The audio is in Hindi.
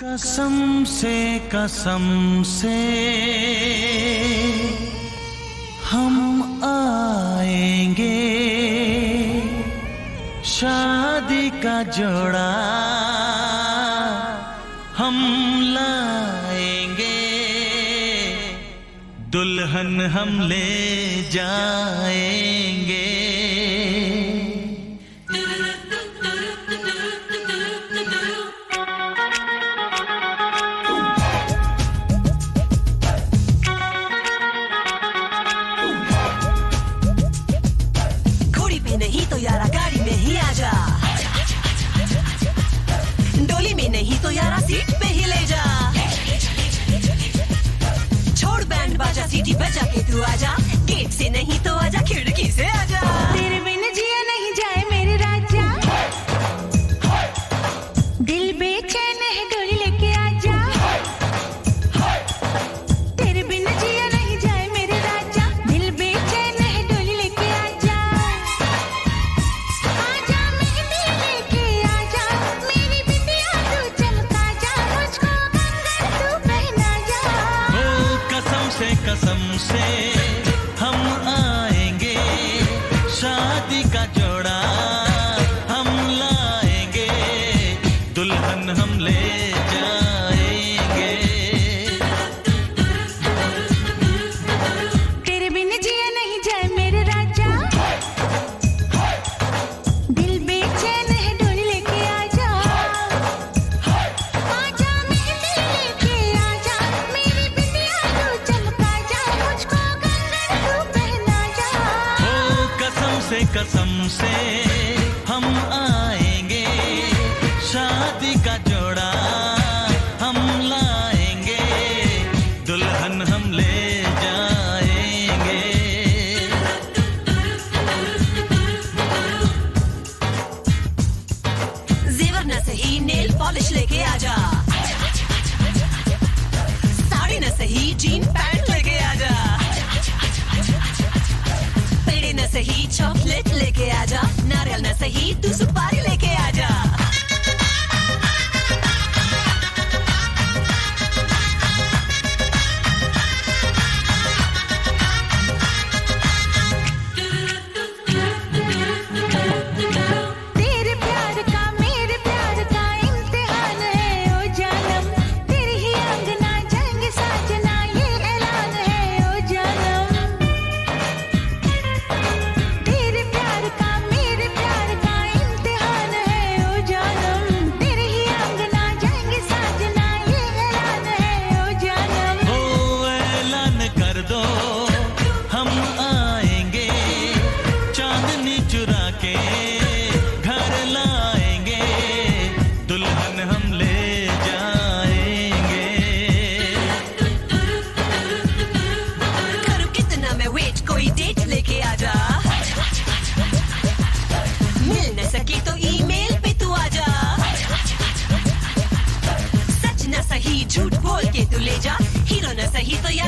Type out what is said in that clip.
कसम से कसम से। हम आएँगे। शादी का जोड़ा हम लाएँगे। दुल्हन हम ले जाएँ। में नहीं तो यारा गाड़ी में ही आ जा डोली में नहीं तो यारा सीट पे ही ले जा छोड़ बैंड बाजा सीटी बजा के तू आजा गेट से नहीं तो आजा खिड़ say. कसम से हम आ ही चॉकलेट लेके आजा सके तो ईमेल पे तू आ जा। सच ना सही, झूठ बोल के तू ले जा। हीरो ना सही तो यार